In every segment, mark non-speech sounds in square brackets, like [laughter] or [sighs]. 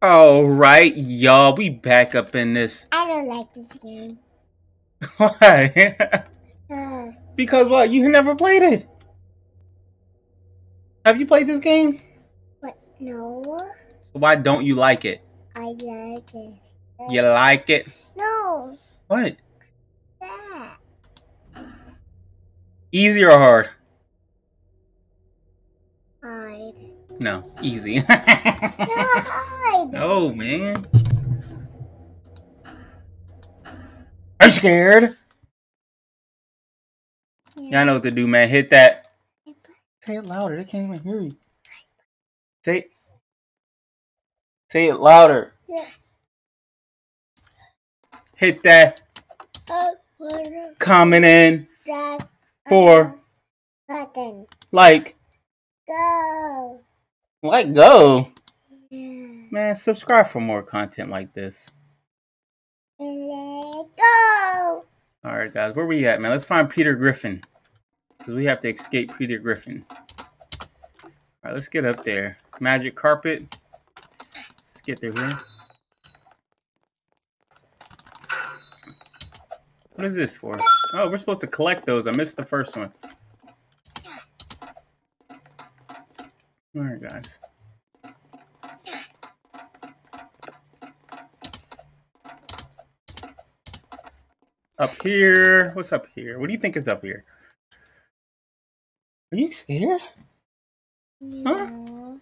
All right, y'all, we back up in this. I don't like this game. [laughs] Why? Yes. because what? You never played it. Have you played this game? But no, So why don't you like it? I like it. You like it? No, What? that. Easy or hard? Hide. No, easy. No, [laughs] hide. no, man. Are you scared? Yeah, I know what to do, man. Hit that. Say it louder. They can't even hear you. Say it. Say it louder. Yeah. Hit that. I wanna Comment in. drive Four. button. Like. Go. Let go. Man, subscribe for more content like this. Let go. Alright, guys. Where we at, man? Let's find Peter Griffin. Because we have to escape Peter Griffin. Alright, let's get up there. Magic carpet. Let's get there here. What is this for? Oh, we're supposed to collect those. I missed the first one. Alright, guys. Up here. What's up here? What do you think is up here? Are you scared? No.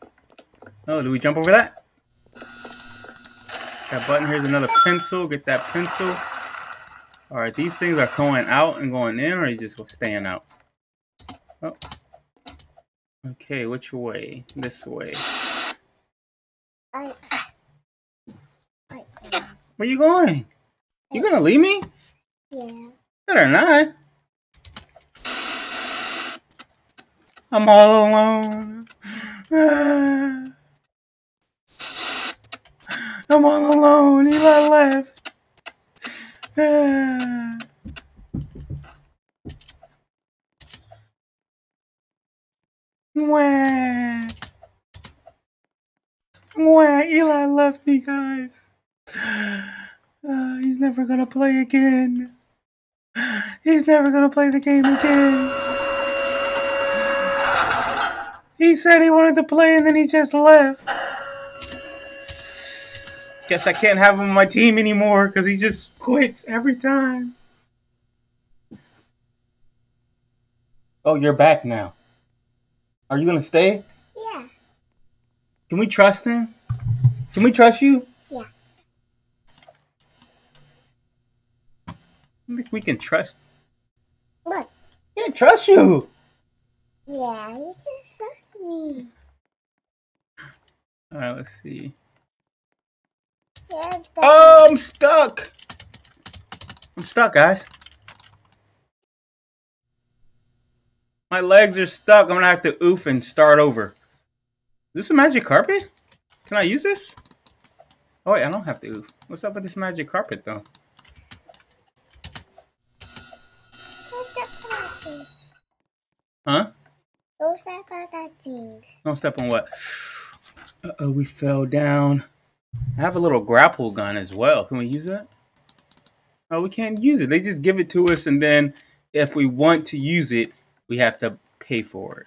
Oh, do we jump over that? That button here's another pencil. Get that pencil. All right, these things are going out and going in, or are you just staying out? Oh. Okay, which way? This way. I. I. Where you going? You gonna leave me? Yeah. Better not. I'm all alone. [sighs] I'm all alone. Eli left. [sighs] [sighs] Wah. Wah. Eli left me, guys. Uh, he's never gonna play again. He's never gonna play the game again. He said he wanted to play and then he just left. Guess I can't have him on my team anymore because he just quits every time. Oh, you're back now. Are you gonna stay? Yeah. Can we trust him? Can we trust you? Yeah. I think we can trust. Look. Can't trust you. Yeah, you can trust me. All right, let's see. Oh, I'm stuck. I'm stuck, guys. My legs are stuck. I'm gonna have to oof and start over. Is this a magic carpet? Can I use this? Oh wait, I don't have to oof. What's up with this magic carpet though? Don't step on things. Huh? Don't step on that things. Don't step on what? Uh oh, we fell down. I have a little grapple gun as well. Can we use that? Oh, we can't use it. They just give it to us, and then if we want to use it, we have to pay for it.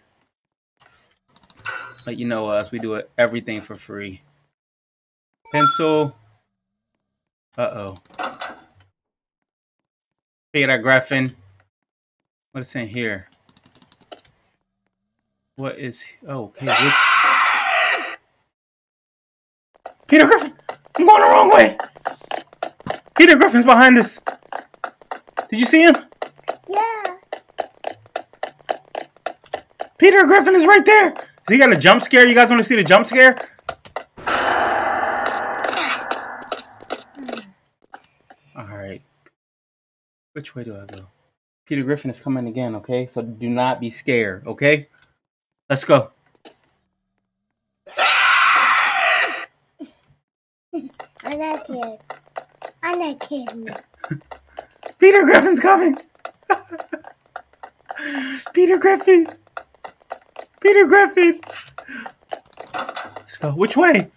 But you know us, we do everything for free. Pencil. Uh oh. Peter Griffin. What's in here? What is? Oh, okay. Which, Peter Griffin! I'm going the wrong way! Peter Griffin's behind us! Did you see him? Yeah. Peter Griffin is right there! So you got a jump scare? You guys want to see the jump scare? Alright. Which way do I go? Peter Griffin is coming again, okay? So do not be scared, okay? Let's go. I'm not kidding. I'm not kidding. Peter Griffin's coming! [laughs] Peter Griffin! Peter Griffin! Let's go. Which way?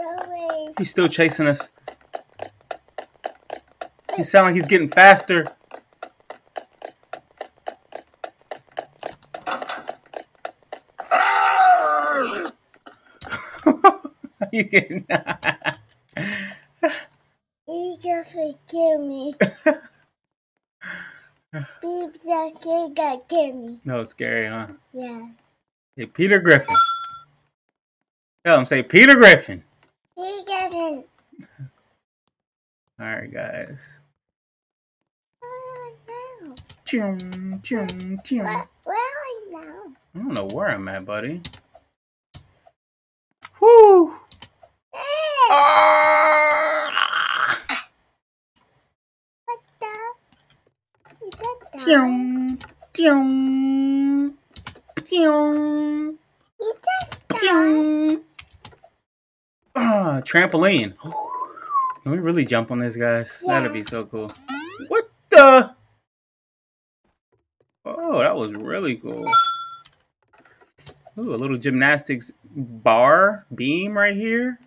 away. He's still chasing us. He sounds like he's getting faster. [laughs] you getting [laughs] He gonna kill me. [laughs] [sighs] Beeps that kid gonna me. No, scary, huh? Yeah. Hey, Peter Griffin. Tell him, say Peter Griffin. He doesn't. All right, guys. Oh. Chum, chum, chum. Where, where are you now? I don't know where I'm at, buddy. Whoo! Hey, Ah! what the? You You just. Ah, trampoline. Can we really jump on this, guys? That'd be so cool. What the? Oh, that was really cool. Ooh, a little gymnastics bar beam right here.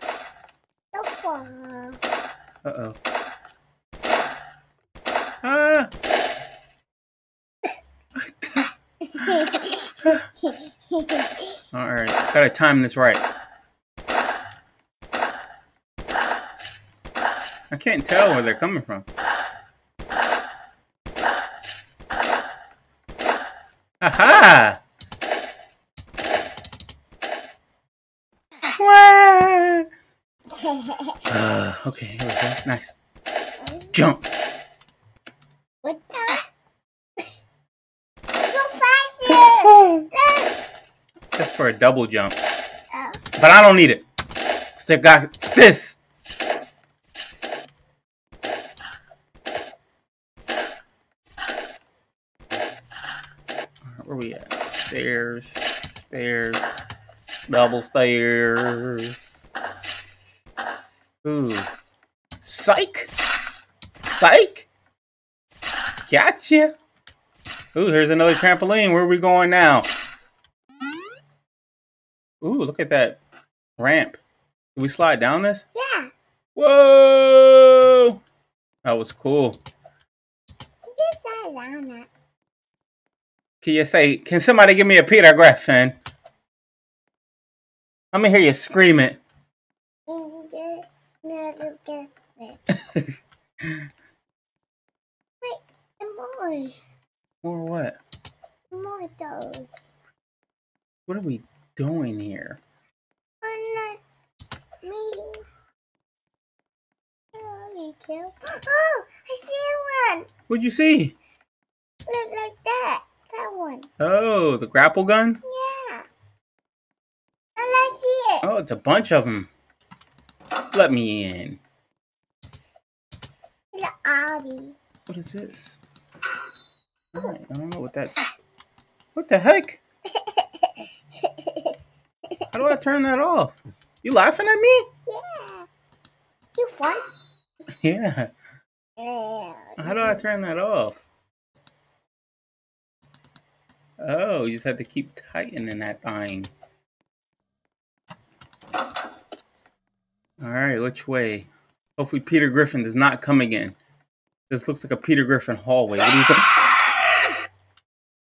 So far. Uh oh. Ah! All right, gotta time this right. I can't tell where they're coming from. Aha! [laughs] Uh, okay, here we go. Nice. Jump. what the? Go faster! Double jump. Oh, But I don't need it. Cause I got this. Where we at? Stairs, stairs, double stairs. Ooh. Psych! Psych! Gotcha! Ooh, here's another trampoline. Where are we going now? Ooh, look at that ramp. Can we slide down this? yeah. Whoa! That was cool. Just sat down that. Can you say, can somebody give me a Peter Griffin? Let me hear you scream it. Never get it. [laughs] Wait, more. Or what? More dogs. What are we doing here? Oh, me. Oh, me too. Oh, I see one. What'd you see? Look like that. That one. Oh, the grapple gun? Yeah. And I see it. Oh, it's a bunch of them. Let me in. An obby. What is this? Alright, I don't know what that's. What the heck? How do I turn that off? You laughing at me? yeah. You fun? Yeah. Yeah. How do I turn that off? Oh, you just have to keep tightening that thing. Alright, which way? Hopefully Peter Griffin does not come again. This looks like a Peter Griffin hallway. What do you think? [laughs]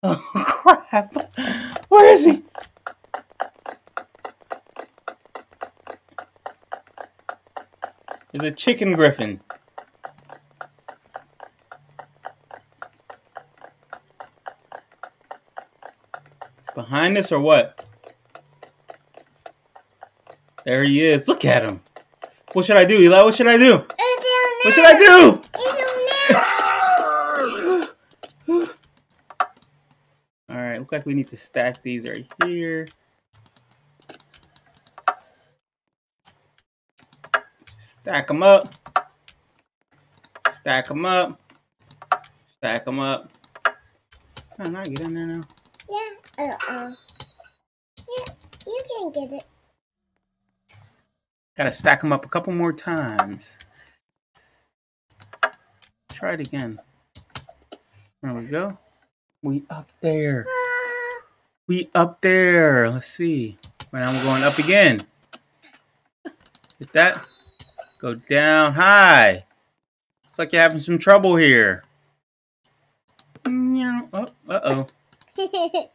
Oh [laughs] crap! Where is he? There's a chicken griffin. It's behind us or what? There he is. Look at him. What should I do, Eli? What should I do? What should I do? [gasps] All right, look like we need to stack these right here. Stack them up. Stack them up. Stack them up. Oh, now get in there now. Yeah. Uh-uh. Yeah, you can get it. Gotta stack them up a couple more times. Try it again. There we go. We up there. Ah, We up there. Let's see. Right now I'm going up again. Hit that. Go down. Hi. Looks like you're having some trouble here. Oh, uh-oh. [laughs]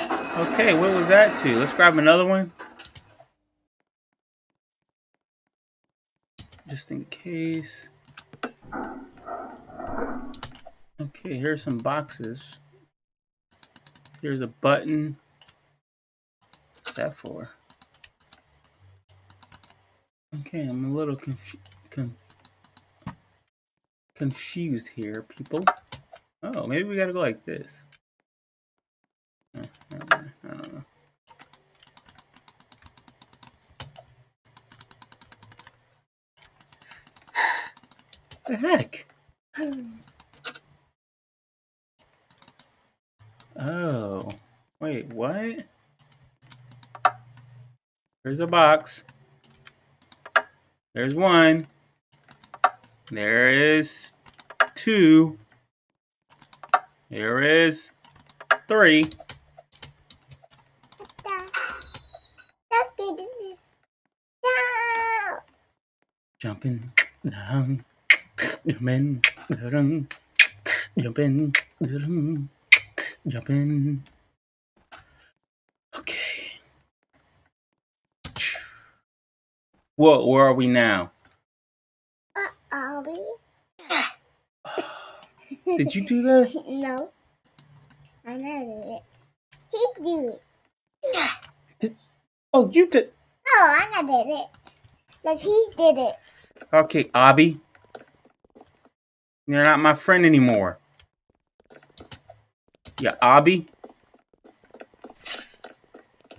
Okay, what was that to? Let's grab another one. Just in case. Okay, here's some boxes. Here's a button. What's that for? Okay, I'm a little confu con confused here, people. Oh, maybe we gotta go like this. I don't know. the heck? Oh, wait, what? There's a box. There's one. There is two. There is three. Jumping down, jumping, down, jumping, down, jumping. What? Where are we now? Uh, are we? [sighs] Did you do that? [laughs] no. I never did it. He did it. Oh, you did. No, I never did it. But he did it. Okay, Abby. You're not my friend anymore. Yeah, Abby.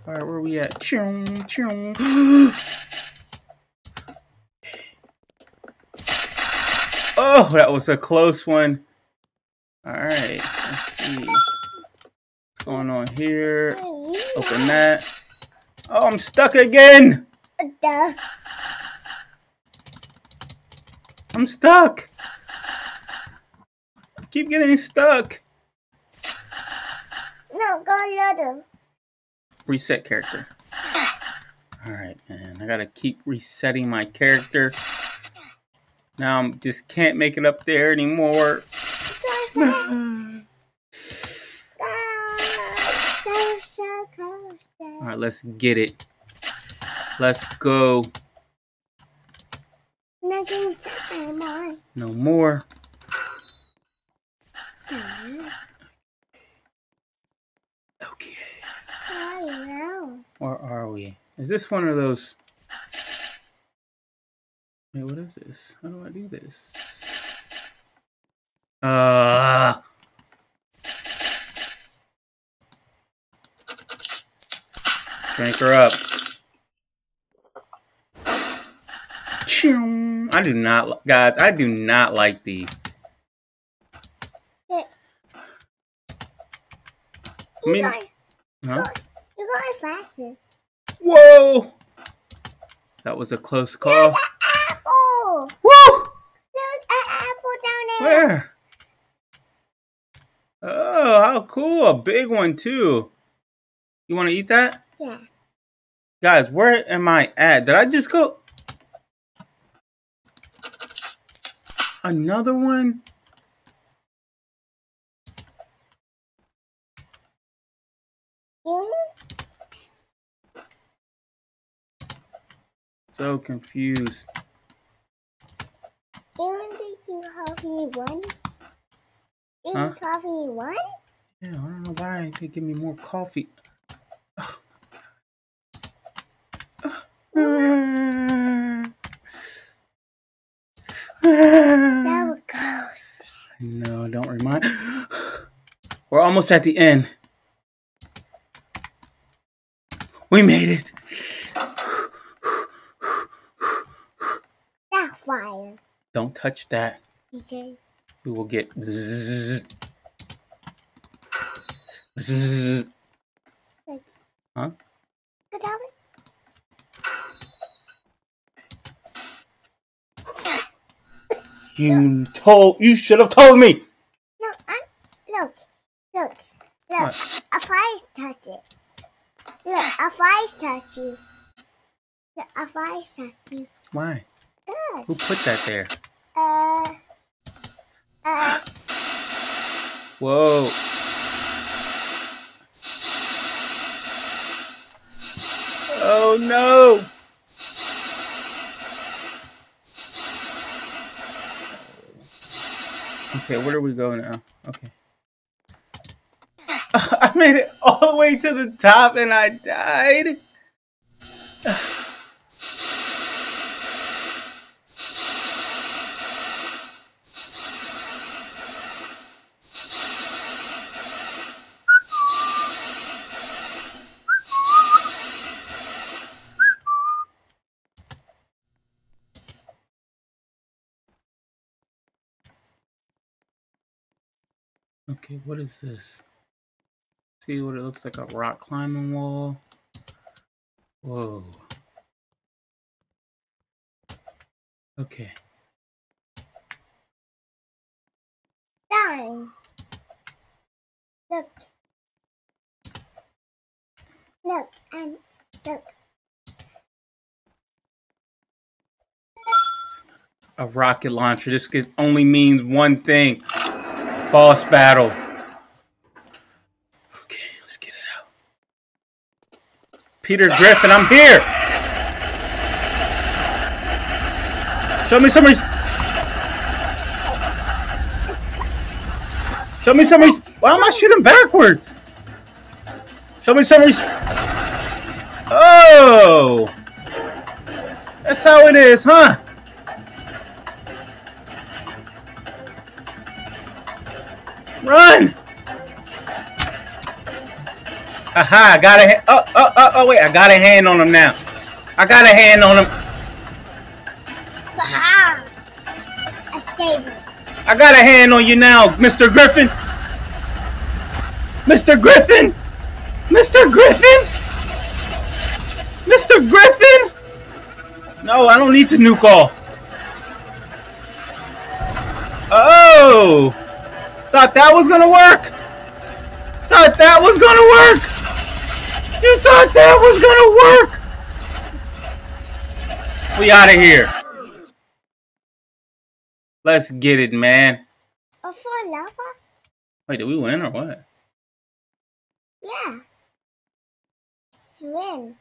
All right, where are we at? Chung, chung. [gasps] [gasps] oh, that was a close one. All right, let's see. What's going on here? Open that. Oh, I'm stuck again. I'm stuck. I keep getting stuck. No, go another. Reset character. Alright, man. I gotta keep resetting my character. Now I just can't make it up there anymore. So fast. Go, so, so close. Alright, let's get it. Let's go. No more. Okay. Oh, no. Where are we? Is this one of those? Wait, what is this? How do I do this? Uh. Crank her up. I do not, guys. I do not like the. Yeah. I You mean, going, huh? you're going faster. Whoa! That was a close call. Apple. Woo! Look at apple down there. Where? Oh, how cool! A big one too. You want to eat that, Yeah. guys? Where am I at? Did I just go? Another one? Mm-hmm. So confused. Even did you coffee one? Did You Huh? coffee one? Yeah, I don't know why they give me more coffee. That was close. No, don't remind. We're almost at the end. We made it. That fire. Don't touch that. Okay. We will get. Zzz. Zzz. Huh? Good job. You told. You should have told me. No, I, look, look, look. What? A fire touched it. Look, a fire touched you. The a fire starting. Why? Yes. Who put that there? Whoa. Oh no! Okay, where do we go now? Okay. [laughs] I made it all the way to the top and I died. [sighs] [laughs] Okay, what is this? See what it looks like a rock climbing wall. Whoa. Okay. Done. Look. Look and look. A rocket launcher. This could only means one thing. Boss battle. Okay, let's get it out. Peter Griffin, I'm here. Show me some res- Show me some res- Why am I shooting backwards? Show me some res- Oh! That's how it is, huh? Run! Aha, I got a hand. Oh, oh, oh, oh, wait. I got a hand on him now. I got a hand on him. Bah! I saved it. I got a hand on you now, Mr. Griffin. Mr. Griffin? Mr. Griffin? Mr. Griffin? No, I don't need to nuke all. Oh! Thought that was gonna work? Thought that was gonna work? You thought that was gonna work? We out of here. Let's get it, man. Oh, for lava? Wait, did we win or what? Yeah. You win.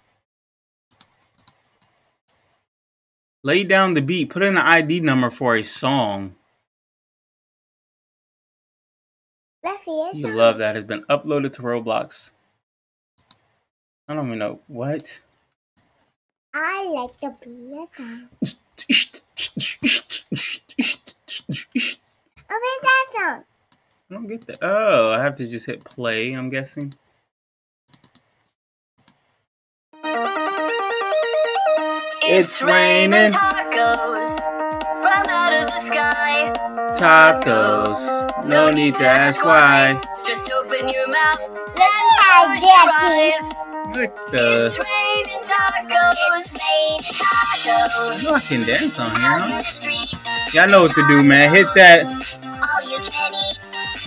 Lay down the beat. Put in an ID number for a song. Leffy is You love that. Has been uploaded to Roblox. I don't even know what. I like the beer song. Oh, that song? I don't get that. Oh, I have to just hit play. I'm guessing. It's raining. tacos from out of the sky. Tacos. No need to ask why. Just open your mouth, then Ah, close your Jesse. eyes. It's the? raining tacos. Raining tacos. You all can dance on here, huh? the Y'all know what to do, man. Hit that. all you can eat.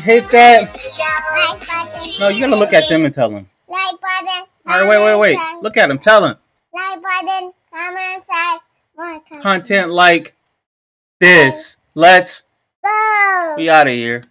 Hit that. Fish and Like button. No, you gotta look at them and tell them. Like button. All right, wait, wait, wait. Look at them. Tell them. Like button. Comment side. More comment. Content like this. Let's Go. be out of here.